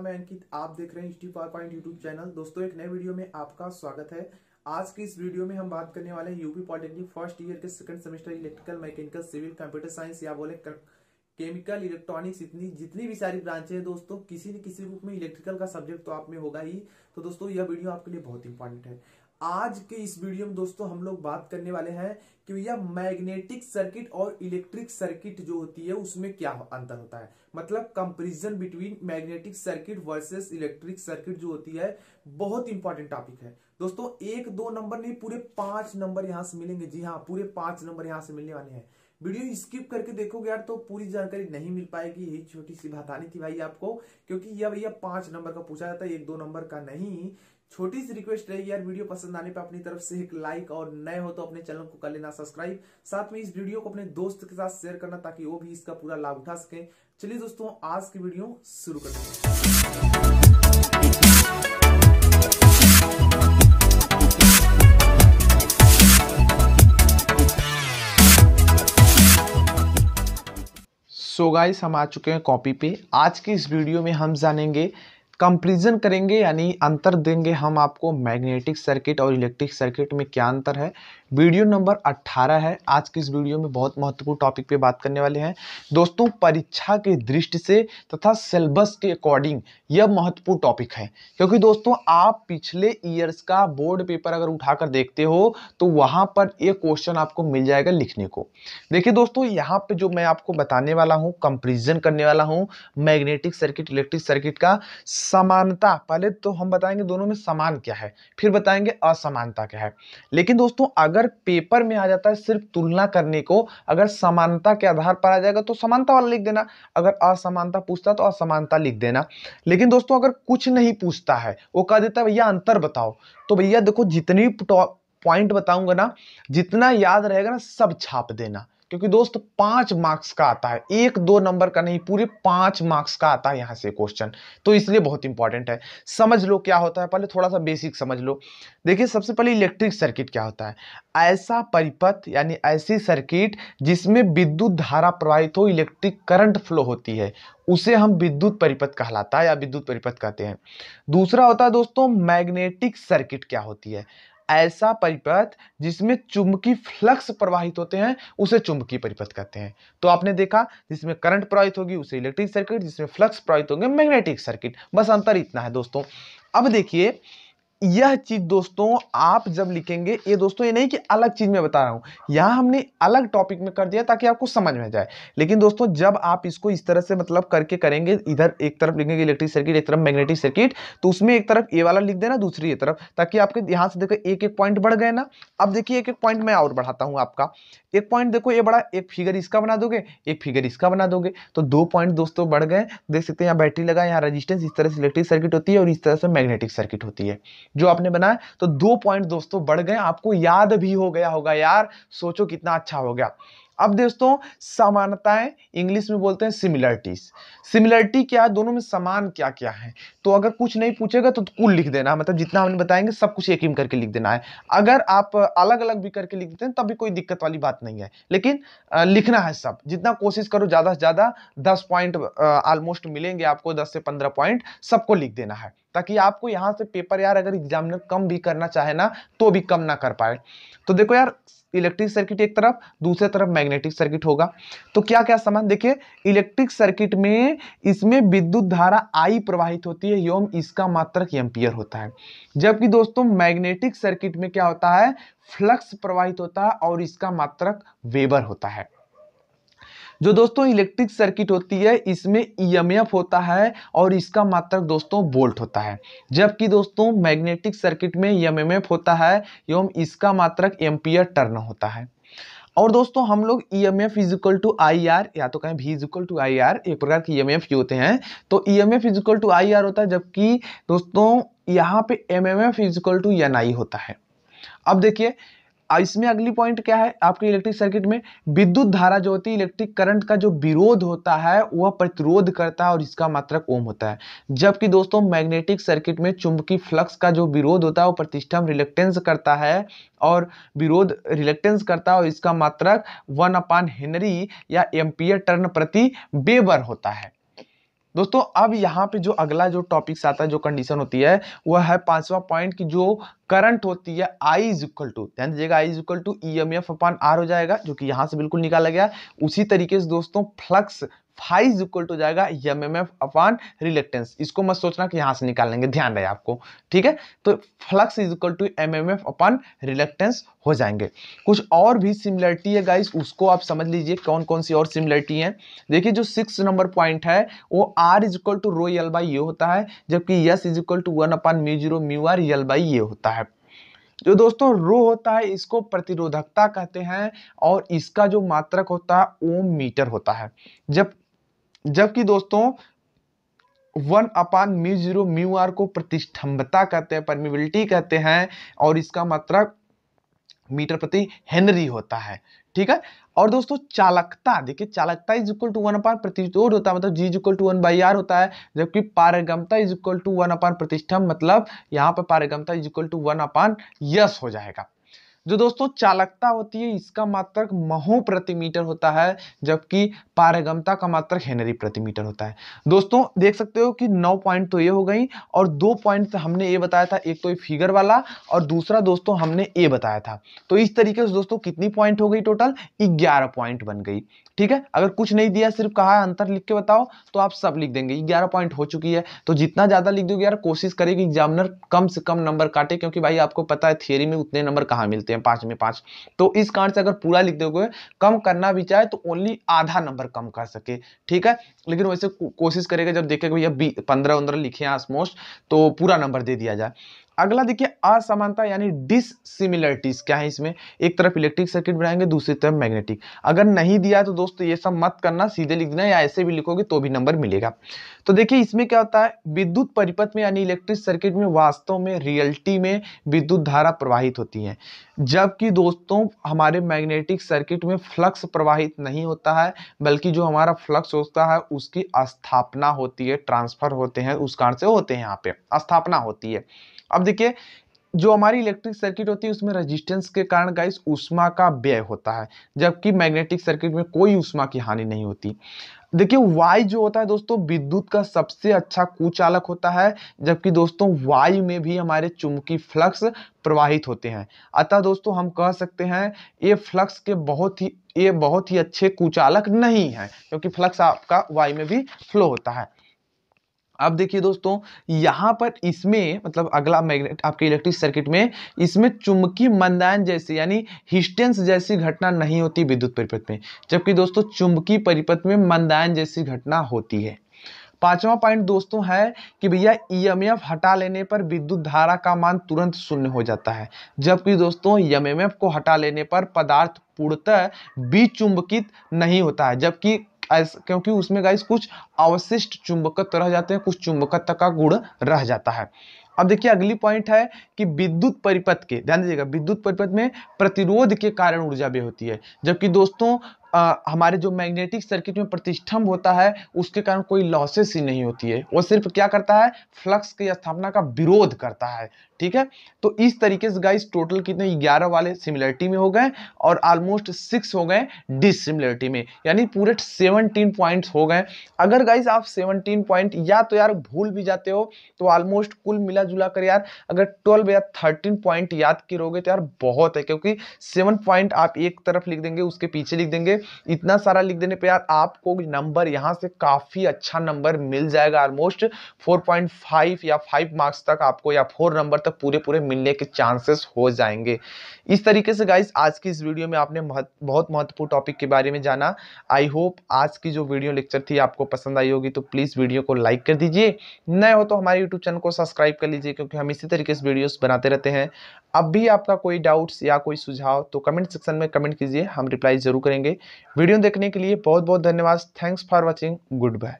नाम है अंकित आप देख रहे हैं स्टी पावर पॉइंट यूट्यूब चैनल दोस्तों, एक नए वीडियो में आपका स्वागत है। आज की इस वीडियो में हम बात करने वाले हैं यूपी पॉलिटेक्निक फ़र्स्ट ईयर के second semester electrical mechanical civil computer science या बोले केमिकल इलेक्ट्रॉनिक्स इतनी, जितनी भी सारी ब्रांचें हैं दोस्तों, किसी न किसी रूप में इलेक्ट्रिकल का सब्जेक्ट तो आप में होगा ही। तो दोस्तों, यह वीडियो आपके लिए बहुत इंपॉर्टेंट है। आज के इस वीडियो में दोस्तों हम लोग बात करने वाले हैं कि भैया मैग्नेटिक सर्किट और इलेक्ट्रिक सर्किट जो होती है उसमें क्या अंतर होता है। मतलब comparison between magnetic circuit versus electric circuit जो होती है, बहुत इंपॉर्टेंट टॉपिक है। दोस्तों, एक दो नंबर नहीं, पूरे पाँच नंबर यहाँ से मिलेंगे। जी हाँ पूरे पाँच नंबर यहाँ से मिलने वाले हैं। वीडियो स्किप करके देखोगे यार तो पूरी जानकारी नहीं मिल पाएगी। यही छोटी सी बात आनी थी भाई आपको, क्योंकि यह भैया पाँच नंबर का पूछा जाता है, एक दो नंबर का नहीं। छोटी सी रिक्वेस्ट रहेगी यार, वीडियो पसंद आने पे अपनी तरफ़ से एक लाइक और नए हो तो अपने चैनल को कर लेना सब्सक्राइब। साथ में इस वीडियो को अपने दोस्त के साथ शेयर करना, ताकि वो भी इसका पूरा लाभ उठा सके। चलिए दोस्तों, आज की वीडियो शुरू करते हैं। सो so गाइस हम आ चुके हैं कॉपी पे। आज की इस वीडियो में हम जानेंगे कंपेरिजन करेंगे, यानी अंतर देंगे हम आपको मैग्नेटिक सर्किट और इलेक्ट्रिक सर्किट में क्या अंतर है। वीडियो नंबर 18 है। आज की इस वीडियो में बहुत महत्वपूर्ण टॉपिक पे बात करने वाले हैं। दोस्तों, परीक्षा के दृष्टि से तथा सिलेबस के अकॉर्डिंग यह महत्वपूर्ण टॉपिक है। क्योंकि दोस्तों, आप पिछले ईयर्स का बोर्ड पेपर अगर उठाकर देखते हो तो वहाँ पर एक क्वेश्चन आपको मिल जाएगा लिखने को। देखिए दोस्तों, यहाँ पे जो मैं आपको बताने वाला हूँ कंपेरिजन करने वाला हूँ मैग्नेटिक सर्किट इलेक्ट्रिक सर्किट का समानता, पहले तो हम बताएँगे दोनों में समान क्या है, फिर बताएँगे असमानता क्या है। लेकिन दोस्तों, अगर पेपर में आ जाता है सिर्फ़ तुलना करने को, अगर समानता के आधार पर आ जाएगा तो समानता वाला लिख देना, अगर असमानता पूछता तो असमानता लिख देना। लेकिन दोस्तों, अगर कुछ नहीं पूछता है, वो कह देता भैया, अंतर बताओ। तो भैया, देखो, जितनी पॉइंट बताऊँगा ना, जितना याद रहेगा ना, सब छाप देना। क्योंकि दोस्त, पाँच मार्क्स का आता है। एक, दो नंबर का नहीं, पूरे पाँच मार्क्स का आता है यहाँ से क्वेश्चन तो इसलिए बहुत इंपॉर्टेंट है। समझ लो क्या होता है। पहले थोड़ा सा बेसिक समझ लो। देखिए, सबसे पहले इलेक्ट्रिक सर्किट क्या होता है? ऐसा परिपथ, यानी ऐसी सर्किट जिसमें विद्युत धारा प्रवाहित हो इलेक्ट्रिक करंट फ्लो होती है। उसे हम विद्युत परिपथ कहलाता है या विद्युत परिपथ कहते हैं। दूसरा होता है दोस्तों मैग्नेटिक सर्किट क्या होती है? ऐसा परिपथ जिसमें चुंबकीय फ्लक्स प्रवाहित होते हैं, उसे चुंबकीय परिपथ कहते हैं। तो आपने देखा, जिसमें करंट प्रवाहित होगी, उसे इलेक्ट्रिक सर्किट, जिसमें फ्लक्स प्रवाहित होंगे, मैग्नेटिक सर्किट। बस अंतर इतना है दोस्तों। अब देखिए यह चीज़ दोस्तों, आप जब लिखेंगे, ये दोस्तों ये नहीं कि अलग चीज़ में बता रहा हूँ। यहाँ हमने अलग टॉपिक में कर दिया ताकि आपको समझ में जाए। लेकिन दोस्तों, जब आप इसको इस तरह से मतलब करके करेंगे, इधर एक तरफ़ लिखेंगे इलेक्ट्रिक सर्किट एक तरफ़ मैग्नेटिक सर्किट तो उसमें एक तरफ़ ए वाला लिख देना, दूसरी तरफ़, ताकि आपके यहाँ से देखो एक एक पॉइंट बढ़ गए ना। अब देखिए एक एक पॉइंट मैं और बढ़ाता हूँ आपका। एक पॉइंट देखो ये बड़ा, एक फिगर इसका बना दोगे, एक फिगर इसका बना दोगे। तो दो पॉइंट दोस्तों बढ़ गए। देख सकते हैं यहाँ बैटरी लगा, यहाँ रजिस्टेंस इस तरह से इलेक्ट्रिक सर्किट होती है और इस तरह से मैग्नेटिक सर्किट होती है। जो आपने बनाया तो दो पॉइंट दोस्तों बढ़ गए। आपको याद भी हो गया होगा यार, सोचो कितना अच्छा हो गया। अब दोस्तों, समानताएँ, इंग्लिश में बोलते हैं सिमिलरिटीज सिमिलरिटी क्या है? दोनों में समान क्या क्या है? तो अगर कुछ नहीं पूछेगा तो कुल लिख देना। मतलब जितना हमने बताएँगे, सब कुछ एक ही करके लिख देना है। अगर आप अलग अलग भी करके लिख देते हैं, तब भी कोई दिक्कत वाली बात नहीं है। लेकिन लिखना है सब। जितना कोशिश करो, ज़्यादा से ज़्यादा दस पॉइंट ऑलमोस्ट मिलेंगे आपको, दस से पंद्रह पॉइंट सबको लिख देना है। ताकि आपको यहाँ से पेपर यार अगर एग्जामिनर कम भी करना चाहे ना तो भी कम ना कर पाए। तो देखो यार इलेक्ट्रिक सर्किट एक तरफ़, दूसरे तरफ़ मैग्नेटिक सर्किट होगा। तो क्या क्या समान? देखिए इलेक्ट्रिक सर्किट में इसमें विद्युत धारा आई प्रवाहित होती है, एवं इसका मात्रक एम्पियर होता है। जबकि दोस्तों मैग्नेटिक सर्किट में क्या होता है? फ्लक्स प्रवाहित होता है और इसका मात्रक वेबर होता है। जो दोस्तों इलेक्ट्रिक सर्किट होती है, इसमें ईएमएफ होता है और इसका मात्रक दोस्तों वोल्ट होता है। जबकि दोस्तों मैग्नेटिक सर्किट में ईएमएफ होता है एवं इसका मात्रक एम्पियर टर्न होता है। और दोस्तों हम लोग E M F is equal to I R या तो कहें भी इजिकल टू आई आर एक प्रकार के ई एम एफ़ जो होते हैं। तो E M F is equal to I R होता है, जबकि दोस्तों यहाँ पे M M F is equal to N I होता है। अब देखिए इसमें अगली पॉइंट क्या है? आपके इलेक्ट्रिक सर्किट में विद्युत धारा जो होती है इलेक्ट्रिक करंट का जो विरोध होता है, वह प्रतिरोध करता है और इसका मात्रक ओम होता है। जबकि दोस्तों मैग्नेटिक सर्किट में चुंबकीय फ्लक्स का जो विरोध होता है वो प्रतिष्ठम रिलेक्टेंस करता है और विरोध रिलेक्टेंस करता है और इसका मात्रक वन अपान हेनरी या एम्पियर टर्न प्रति बेबर होता है। दोस्तों, अब यहाँ पे जो अगला जो टॉपिक्स आता है, जो कंडीशन होती है, वह है पांचवा पॉइंट की जो करंट होती है आई इज़ इक्वल टू ध्यान दीजिएगा I is equal to E M F upon R हो जाएगा, जो कि यहाँ से बिल्कुल निकाला गया। उसी तरीके से दोस्तों flux phi is equal to जाएगा M M F upon reluctance इसको मत सोचना कि यहाँ से निकाल लेंगे, ध्यान रहे आपको, ठीक है? तो flux is equal to M M F upon reluctance हो जाएँगे। कुछ और भी सिमिलरिटी है गाइस उसको आप समझ लीजिए कौन कौन सी और सिमिलरिटी है। देखिए जो सिक्स नंबर पॉइंट है, वो R is equal to rho L by A होता है, जबकि S is equal to one upon mu zero mu R L by A होता है। जो दोस्तों रो होता है, इसको प्रतिरोधकता कहते हैं, और इसका जो मात्रक होता है ओम मीटर होता है। जब जबकि दोस्तों, one upon mu zero mu R को प्रतिष्ठंभता कहते हैं परमिबिलिटी कहते हैं, और इसका मात्रक मीटर प्रति हेनरी होता है, ठीक है? और दोस्तों, चालकता, देखिए, चालकता is equal to one upon प्रतिरोध होता है मतलब G is equal to one by R होता है, जबकि पारगमता is equal to one upon प्रतिष्ठम मतलब यहाँ पर पारगमता is equal to one upon S हो जाएगा। जो दोस्तों चालकता होती है, इसका मात्रक महो प्रति मीटर होता है, जबकि पारगमता का मात्रक हेनरी प्रति मीटर होता है। दोस्तों, देख सकते हो कि नौ पॉइंट तो ये हो गई, और दो पॉइंट हमने ये बताया था, एक तो ये फिगर वाला, और दूसरा दोस्तों हमने ए बताया था। तो इस तरीके से दोस्तों कितनी पॉइंट हो गई टोटल? ग्यारह पॉइंट बन गई, ठीक है? अगर कुछ नहीं दिया, सिर्फ़ कहा अंतर लिख के बताओ तो आप सब लिख देंगे, ग्यारह पॉइंट हो चुकी है। तो जितना ज़्यादा लिख दोगे यार, कोशिश करेगी एग्जामिनर कम से कम नंबर काटे, क्योंकि भाई आपको पता है थियरी में उतने नंबर कहाँ मिलते हैं पाँच में पाँच। तो इस कारण से अगर पूरा लिख दोगे, कम करना भी चाहे तो ओनली आधा नंबर कम कर सके, ठीक है? लेकिन वैसे कोशिश करेगा जब देखेगा भैया पंद्रह उन्द्रह लिखे हैं आसमोस्ट तो पूरा नंबर दे दिया जाए। अगला देखिए, असमानता यानी डिससिमिलरिटीज क्या है इसमें? एक तरफ़ इलेक्ट्रिक सर्किट बनाएँगे, दूसरी तरफ़ मैग्नेटिक अगर नहीं दिया तो दोस्तों, ये सब मत करना, सीधे लिख देना या ऐसे भी लिखोगे तो भी नंबर मिलेगा। तो देखिए, इसमें क्या होता है? विद्युत परिपथ में यानी इलेक्ट्रिक सर्किट में वास्तव में रियलिटी में विद्युत धारा प्रवाहित होती है। जबकि दोस्तों, हमारे मैग्नेटिक सर्किट में फ्लक्स प्रवाहित नहीं होता है, बल्कि जो हमारा फ्लक्स होता है, उसकी स्थापना होती है ट्रांसफ़र होते हैं, उस कारण से होते हैं यहाँ पे, स्थापना होती है। अब देखिए, जो हमारी इलेक्ट्रिक सर्किट होती है, उसमें रेजिस्टेंस के कारण गाइस उष्मा का व्यय होता है, जबकि मैग्नेटिक सर्किट में कोई उष्मा की हानि नहीं होती। देखिए वायु जो होता है, दोस्तों, विद्युत का सबसे अच्छा कुचालक होता है, जबकि दोस्तों वायु में भी हमारे चुंबकीय फ्लक्स प्रवाहित होते हैं। अतः दोस्तों, हम कह सकते हैं, ये फ्लक्स के बहुत ही, ये बहुत ही अच्छे कुचालक नहीं है, क्योंकि फ्लक्स आपका वायु में भी फ्लो होता है। अब देखिए दोस्तों, यहाँ पर इसमें मतलब अगला मैग्नेट, आपके इलेक्ट्रिक सर्किट में, इसमें चुंबकीय मंदायन जैसे, यानी हिस्टेंस जैसी घटना नहीं होती विद्युत परिपथ में, जबकि दोस्तों चुंबकीय परिपथ में मंदायन जैसी घटना होती है। पांचवा पॉइंट दोस्तों है कि भैया ईएमएफ हटा लेने पर विद्युत धारा का मान तुरंत शून्य हो जाता है, जबकि दोस्तों ईएमएफ को हटा लेने पर पदार्थ पूर्णतः विचुंबकित नहीं होता है, जबकि क्योंकि उसमें गाइस कुछ अवशिष्ट चुंबकत्व रह जाते हैं, कुछ चुंबकत्व का गुण रह जाता है। अब देखिए अगली पॉइंट है कि विद्युत परिपथ के, ध्यान दीजिएगा, विद्युत परिपथ में प्रतिरोध के कारण ऊर्जा भी होती है। जबकि दोस्तों आ, हमारे जो मैग्नेटिक सर्किट में प्रतिष्ठम्भ होता है उसके कारण कोई लॉसेस ही नहीं होती है। वो सिर्फ़ क्या करता है? फ्लक्स की स्थापना का विरोध करता है ठीक है? तो इस तरीके से गाइस टोटल कितने? ग्यारह वाले सिमिलरिटी में हो गए और ऑलमोस्ट सिक्स हो गए डिसिमिलरिटी में। यानी पूरे सेवनटीन पॉइंट्स हो गए। अगर गाइस आप सेवनटीन पॉइंट या तो यार भूल भी जाते हो तो ऑलमोस्ट कुल मिला जुला कर यार अगर ट्वेल्व या थर्टीन पॉइंट याद करोगे तो यार बहुत है क्योंकि सेवन पॉइंट आप एक तरफ़ लिख देंगे उसके पीछे लिख देंगे इतना सारा लिख देने पे यार आपको नंबर यहाँ से काफ़ी अच्छा नंबर मिल जाएगा ऑलमोस्ट 4.5 या 5 मार्क्स तक आपको या 4 नंबर तक पूरे पूरे मिलने के चांसेस हो जाएँगे। इस तरीके से गाइस आज की इस वीडियो में आपने बहुत महत्वपूर्ण टॉपिक के बारे में जाना। आई होप आज की जो वीडियो लेक्चर थी आपको पसंद आई होगी तो प्लीज़ वीडियो को लाइक कर दीजिए। नए हो तो हमारे यूट्यूब चैनल को सब्सक्राइब कर लीजिए, क्योंकि हम इसी तरीके से वीडियोस बनाते रहते हैं। अब भी आपका कोई डाउट्स या कोई सुझाव तो कमेंट सेक्शन में कमेंट कीजिए, हम रिप्लाई ज़रूर करेंगे। वीडियो देखने के लिए बहुत बहुत धन्यवाद। Thanks for watching goodbye